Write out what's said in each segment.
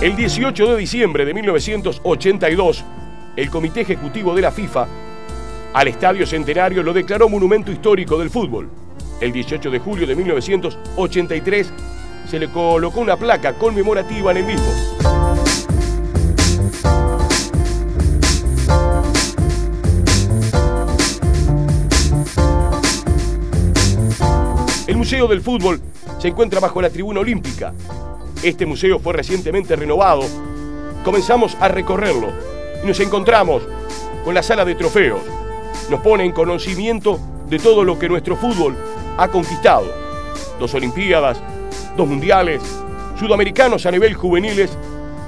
El 18 de diciembre de 1982, el Comité Ejecutivo de la FIFA al Estadio Centenario lo declaró monumento histórico del fútbol. El 18 de julio de 1983 se le colocó una placa conmemorativa en el mismo. El Museo del Fútbol se encuentra bajo la tribuna olímpica. Este museo fue recientemente renovado. Comenzamos a recorrerlo y nos encontramos con la sala de trofeos. Nos pone en conocimiento de todo lo que nuestro fútbol ha conquistado. Dos Olimpiadas, dos Mundiales, sudamericanos a nivel juveniles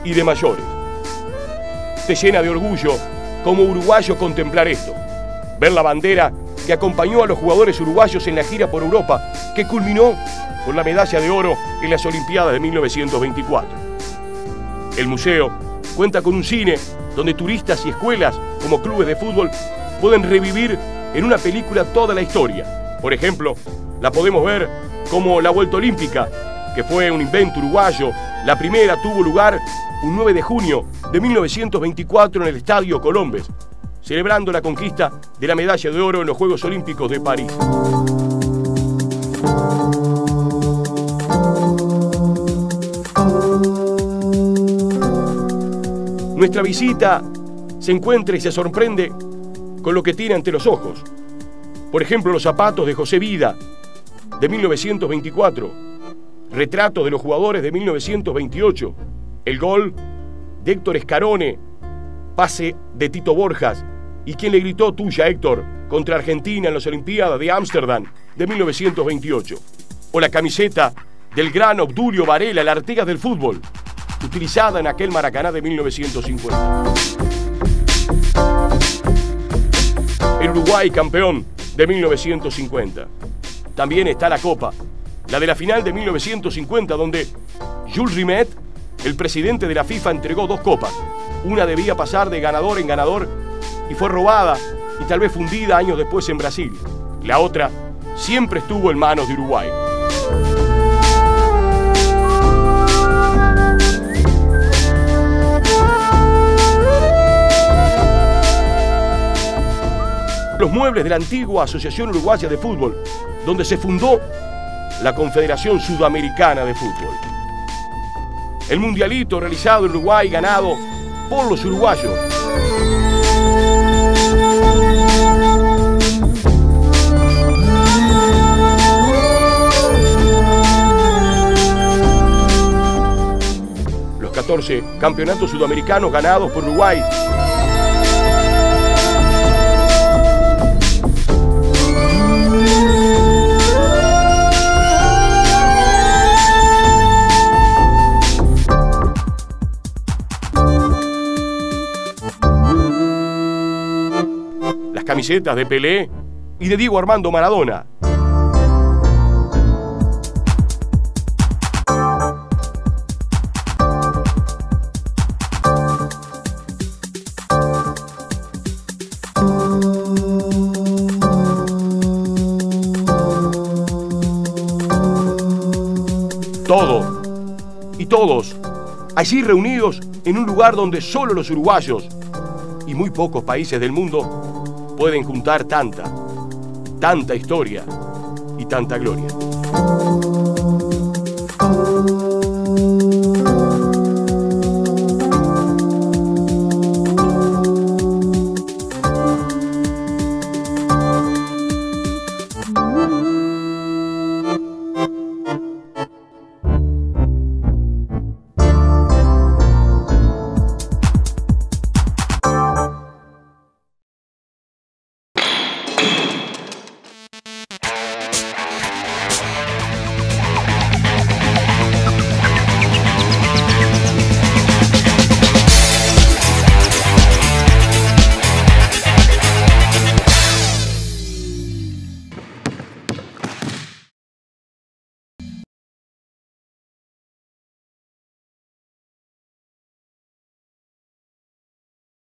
y de mayores. Te llena de orgullo como uruguayo contemplar esto. Ver la bandera que acompañó a los jugadores uruguayos en la gira por Europa, que culminó con la medalla de oro en las Olimpiadas de 1924. El museo cuenta con un cine donde turistas y escuelas, como clubes de fútbol, pueden revivir en una película toda la historia. Por ejemplo, la podemos ver como la Vuelta Olímpica, que fue un invento uruguayo. La primera tuvo lugar un 9 de junio de 1924 en el Estadio Colombes, celebrando la conquista de la medalla de oro en los Juegos Olímpicos de París. Nuestra visita se encuentra y se sorprende con lo que tiene ante los ojos. Por ejemplo, los zapatos de José Vida, de 1924, retratos de los jugadores de 1928, el gol de Héctor Escarone, pase de Tito Borjas. Y quien le gritó tuya, Héctor, contra Argentina en las Olimpiadas de Ámsterdam de 1928, o la camiseta del gran Obdulio Varela, la Artegas del fútbol, utilizada en aquel Maracaná de 1950. El Uruguay campeón de 1950. También está la Copa, la de la final de 1950, donde Jules Rimet, el presidente de la FIFA, entregó dos copas. Una debía pasar de ganador en ganador y fue robada y tal vez fundida años después en Brasil. La otra siempre estuvo en manos de Uruguay. Los muebles de la antigua Asociación Uruguaya de Fútbol, donde se fundó la Confederación Sudamericana de Fútbol. El mundialito realizado en Uruguay ganado por los uruguayos. Los 14 campeonatos sudamericanos ganados por Uruguay camisetas de Pelé y de Diego Armando Maradona. Todo y todos allí reunidos en un lugar donde solo los uruguayos y muy pocos países del mundo pueden juntar tanta, tanta historia y tanta gloria.